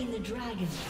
slain the dragon.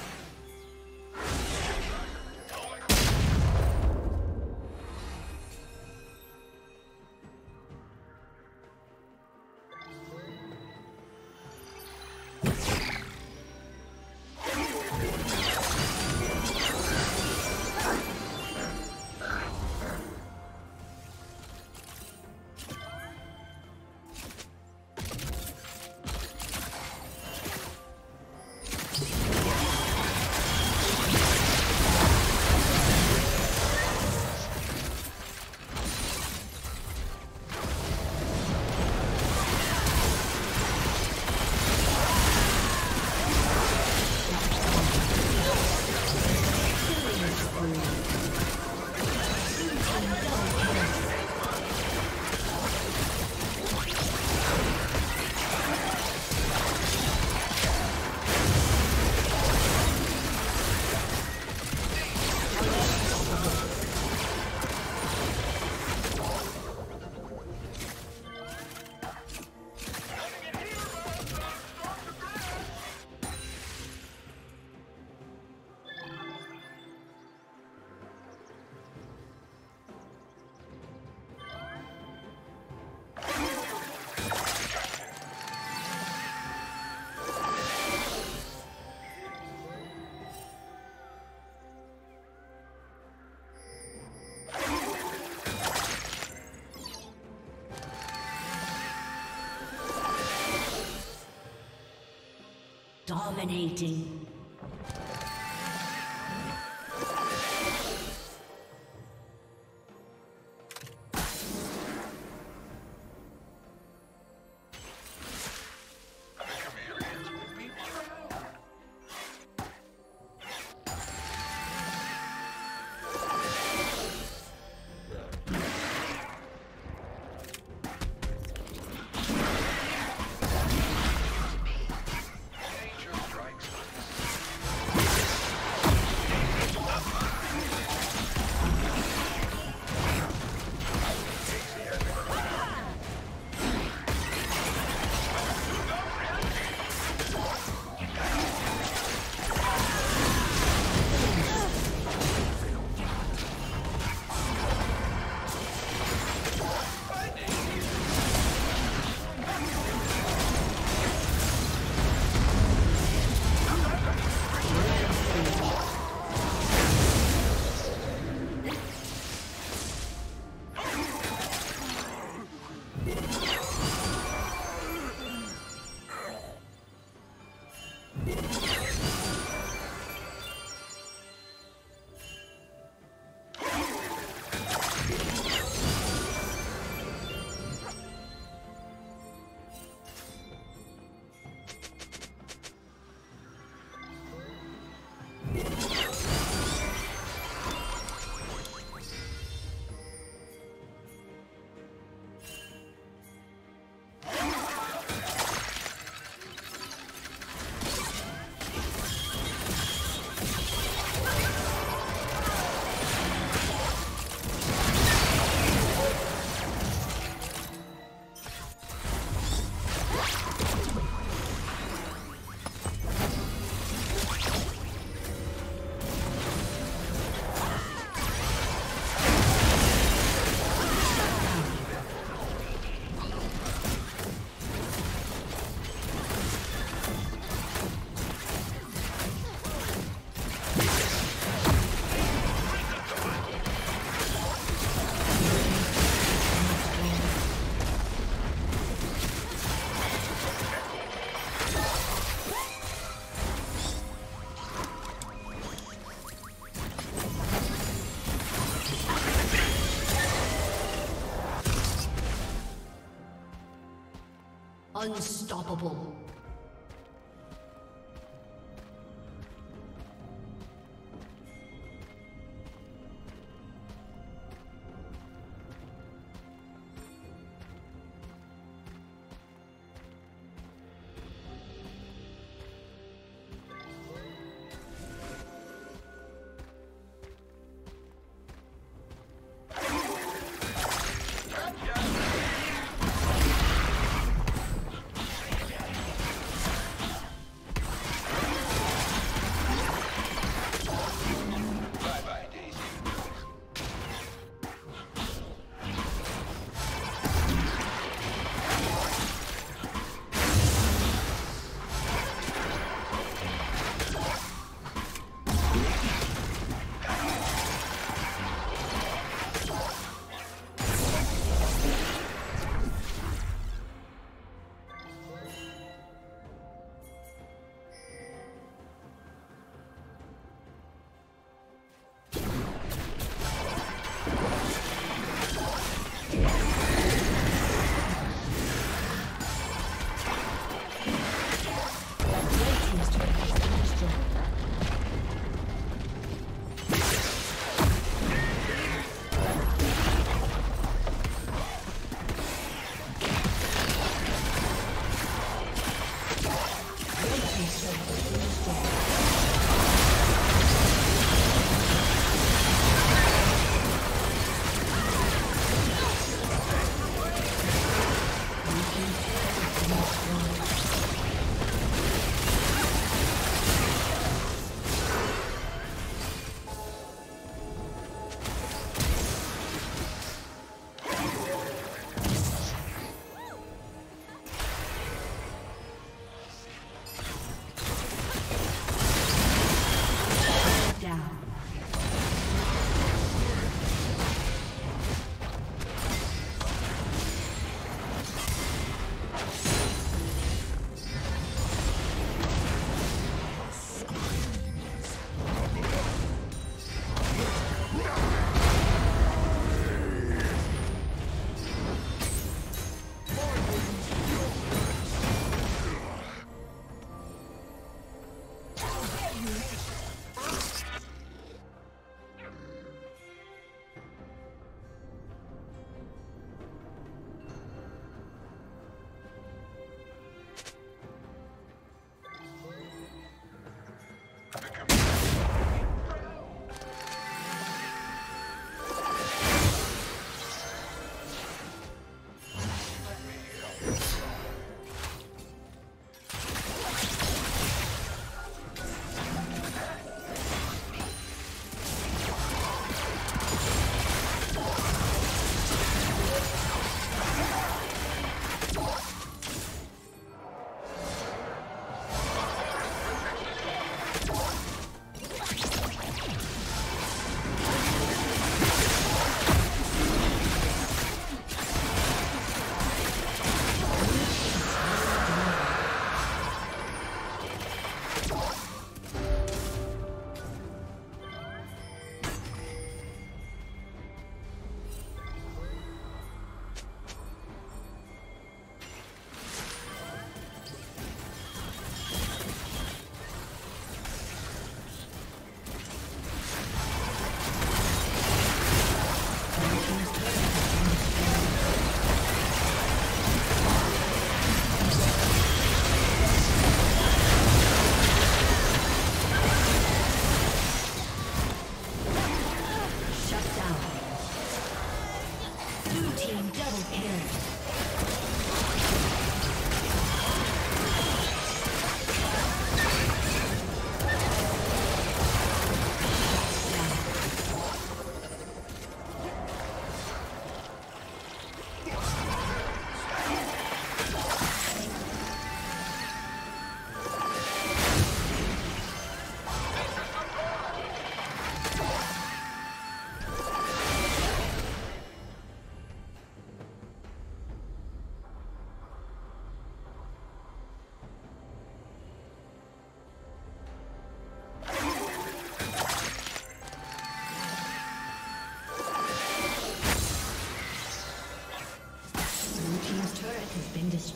Dominating. Unstoppable.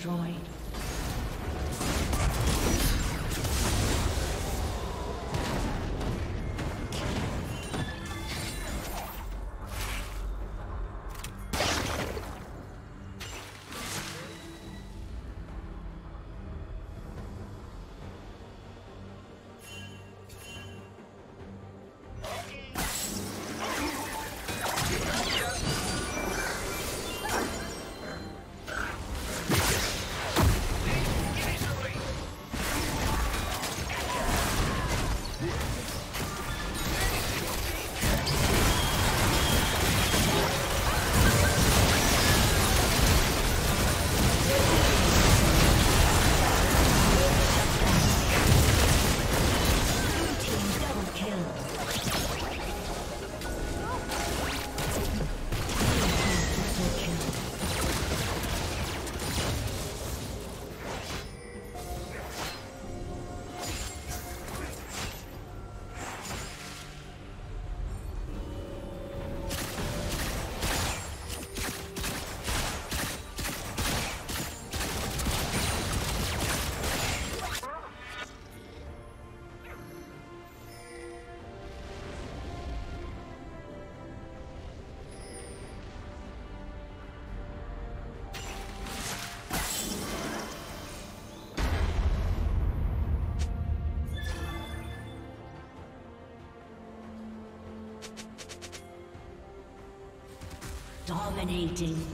Destroyed. Dominating.